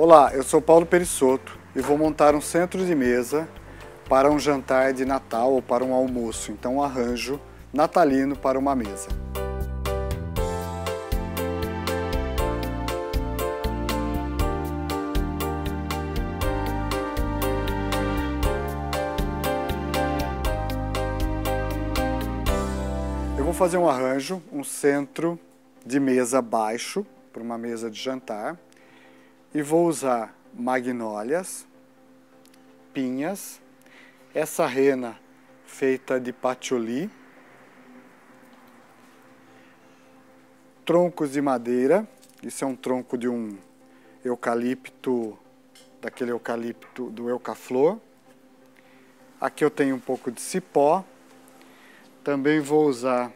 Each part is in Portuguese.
Olá, eu sou Paulo Perissoto e vou montar um centro de mesa para um jantar de Natal ou para um almoço, então um arranjo natalino para uma mesa. Eu vou fazer um arranjo, um centro de mesa baixo para uma mesa de jantar e vou usar magnólias, pinhas, essa rena feita de patchouli, troncos de madeira, isso é um tronco de um eucalipto, daquele eucalipto do eucaflor. Aqui eu tenho um pouco de cipó, também vou usar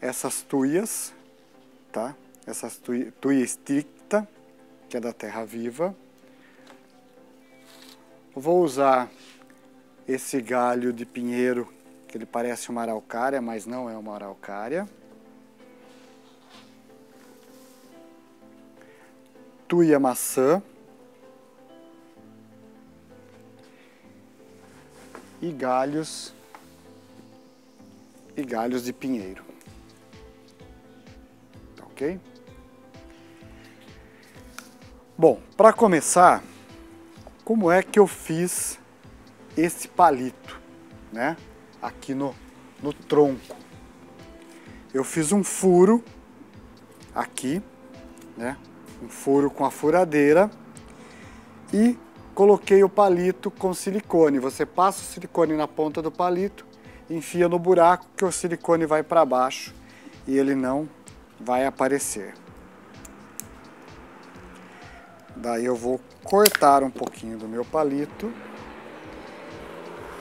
essas tuias, tá? Essas tuias tuia stricta, que é da terra viva. Vou usar esse galho de pinheiro, que ele parece uma araucária, mas não é uma araucária. Tuia maçã. E galhos e galhos de pinheiro. Tá ok? Bom, para começar, como é que eu fiz esse palito, né? Aqui no, no tronco. Eu fiz um furo aqui, né? Um furo com a furadeira e coloquei o palito com silicone. Você passa o silicone na ponta do palito, enfia no buraco que o silicone vai para baixo e ele não vai aparecer. Daí eu vou cortar um pouquinho do meu palito.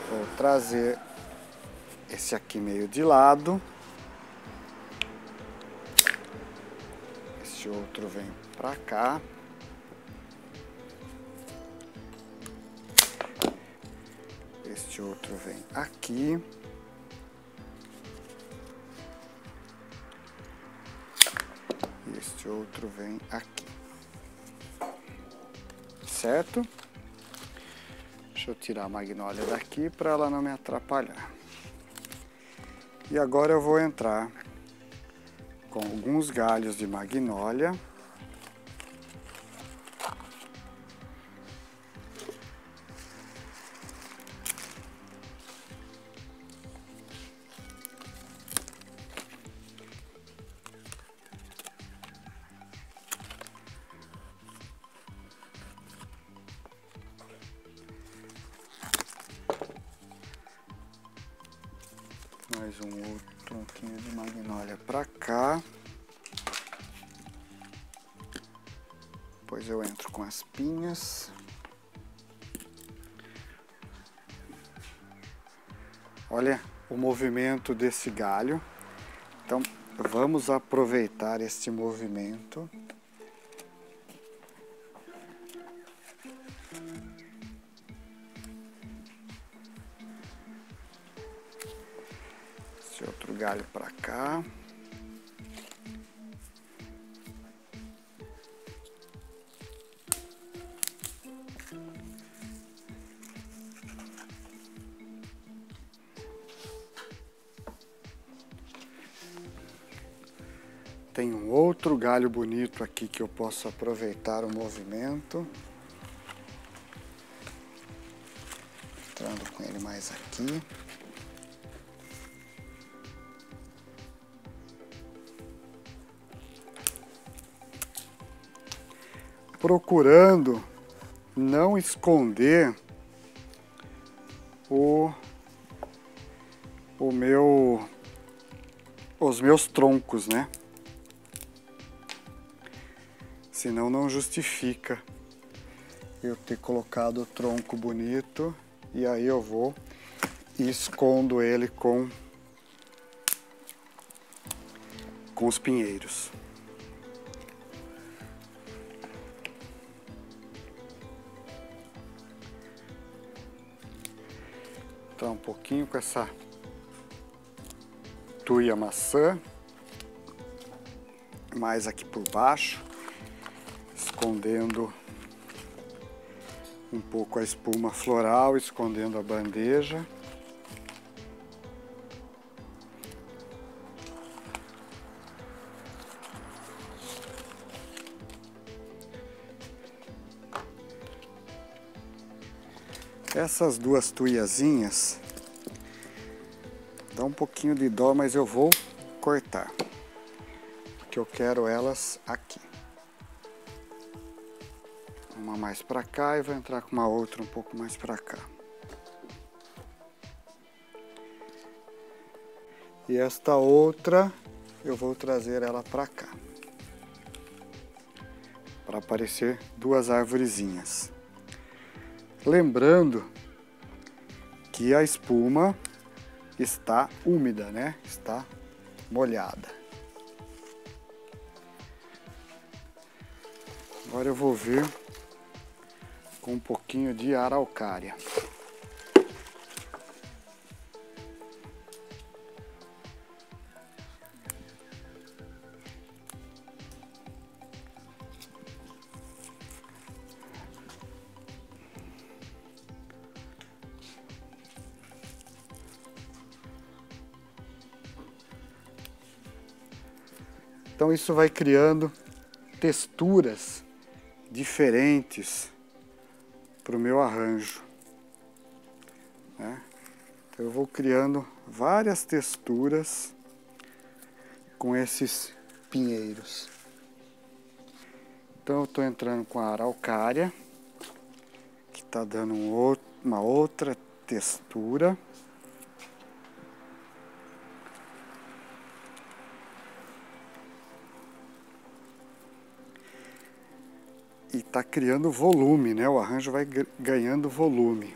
Vou trazer esse aqui meio de lado. Esse outro vem pra cá. Este outro vem aqui. Este outro vem aqui certo? Deixa eu tirar a magnólia daqui para ela não me atrapalhar. E agora eu vou entrar com alguns galhos de magnólia. Mais um outro tronquinho de magnólia para cá. Depois eu entro com as pinhas. Olha o movimento desse galho. Então vamos aproveitar este movimento. Galho para cá. Tem um outro galho bonito aqui que eu posso aproveitar o movimento. Entrando com ele mais aqui. Procurando não esconder o, o meu, os meus troncos, né? Senão não justifica eu ter colocado o tronco bonito e aí eu vou e escondo ele com, com os pinheiros. Então, um pouquinho com essa tuia maçã, mais aqui por baixo, escondendo um pouco a espuma floral escondendo a bandeja. Essas duas tuiazinhas dá um pouquinho de dó, mas eu vou cortar. Porque eu quero elas aqui. Uma mais para cá e vou entrar com uma outra um pouco mais para cá. E esta outra eu vou trazer ela para cá. Para aparecer duas árvorezinhas. Lembrando que a espuma está úmida, né? Está molhada. Agora eu vou ver com um pouquinho de araucária. Então isso vai criando texturas diferentes para o meu arranjo. Né? Então eu vou criando várias texturas com esses pinheiros. Então eu estou entrando com a araucária, que está dando um outro, uma outra textura. E está criando volume, né? O arranjo vai ganhando volume.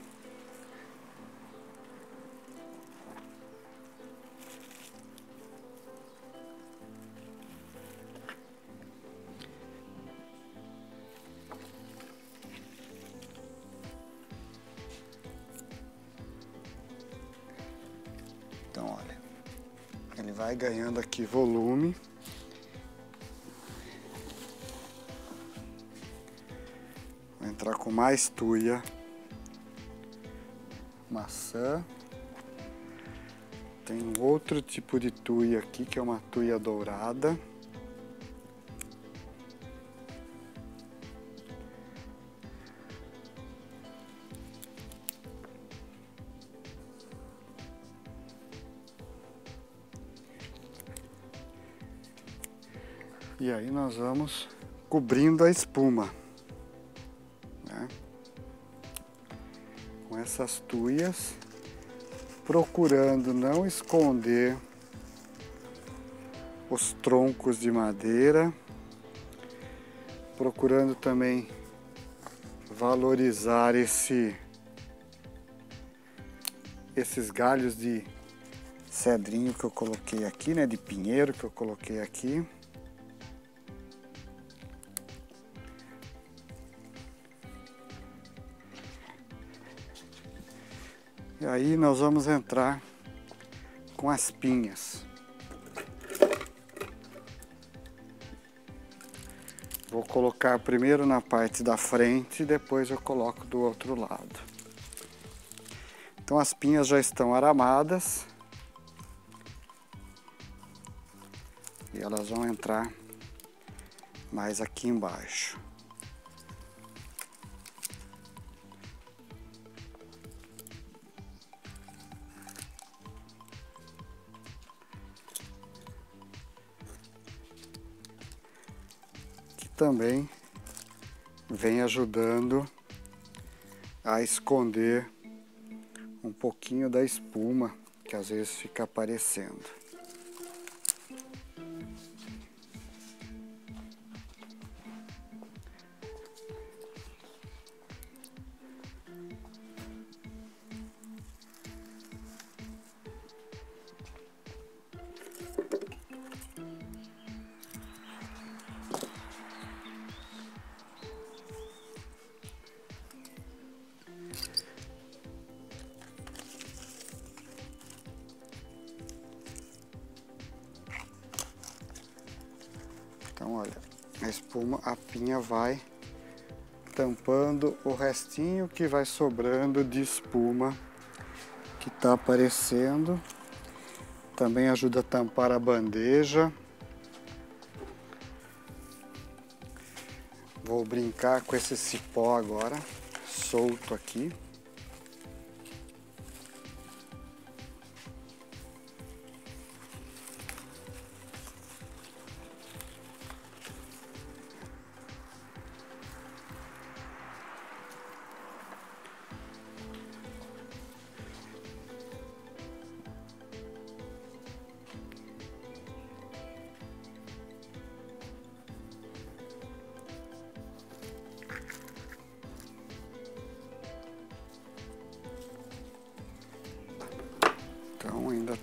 Então, olha, ele vai ganhando aqui volume. Entrar com mais tuia. Maçã. Tem um outro tipo de tuia aqui, que é uma tuia dourada. E aí nós vamos cobrindo a espuma. Essas tuias, procurando não esconder os troncos de madeira, procurando também valorizar esse esses galhos de cedrinho que eu coloquei aqui, né, de pinheiro que eu coloquei aqui. Aí nós vamos entrar com as pinhas. Vou colocar primeiro na parte da frente e depois eu coloco do outro lado. Então as pinhas já estão aramadas. E elas vão entrar mais aqui embaixo. Também vem ajudando a esconder um pouquinho da espuma que às vezes fica aparecendo. Então, olha, a espuma, a pinha vai tampando o restinho que vai sobrando de espuma que está aparecendo. Também ajuda a tampar a bandeja. Vou brincar com esse cipó agora, solto aqui.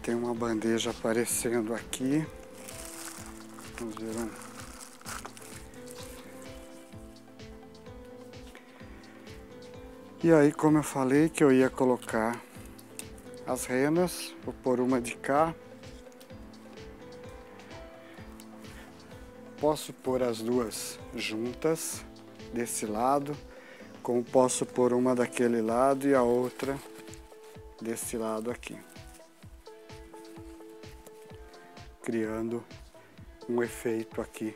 Tem uma bandeja aparecendo aqui. Vamos ver um. E aí, como eu falei que eu ia colocar as renas, vou pôr uma de cá. Posso pôr as duas juntas desse lado, como posso pôr uma daquele lado e a outra desse lado aqui. Criando um efeito aqui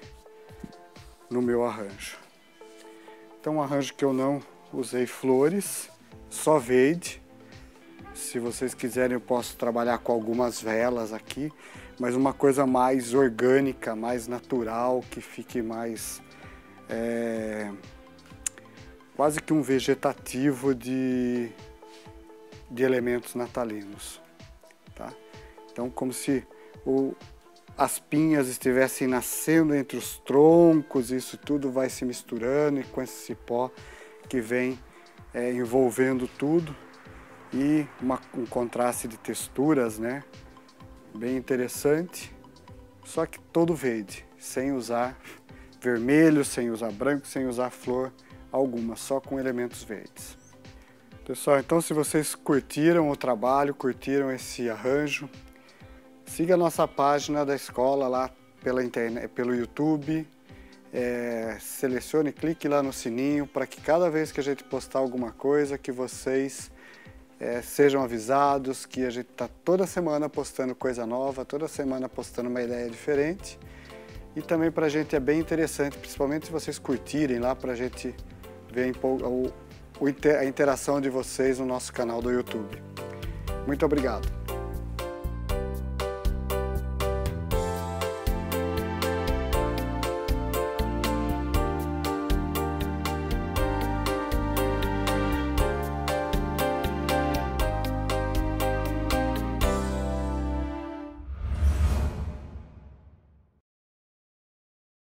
no meu arranjo. Então um arranjo que eu não usei flores, só verde. Se vocês quiserem eu posso trabalhar com algumas velas aqui, mas uma coisa mais orgânica, mais natural, que fique mais é, quase que um vegetativo de, de elementos natalinos. Tá? Então como se o, as pinhas estivessem nascendo entre os troncos, isso tudo vai se misturando e com esse cipó que vem é, envolvendo tudo e uma, um contraste de texturas, né? Bem interessante, só que todo verde, sem usar vermelho, sem usar branco, sem usar flor alguma, só com elementos verdes. Pessoal, então se vocês curtiram o trabalho, curtiram esse arranjo, Siga a nossa página da escola lá pela internet, pelo YouTube. É, selecione, clique lá no sininho para que cada vez que a gente postar alguma coisa, que vocês é, sejam avisados que a gente está toda semana postando coisa nova, toda semana postando uma ideia diferente. E também para a gente é bem interessante, principalmente se vocês curtirem lá, para a gente ver a interação de vocês no nosso canal do YouTube. Muito obrigado!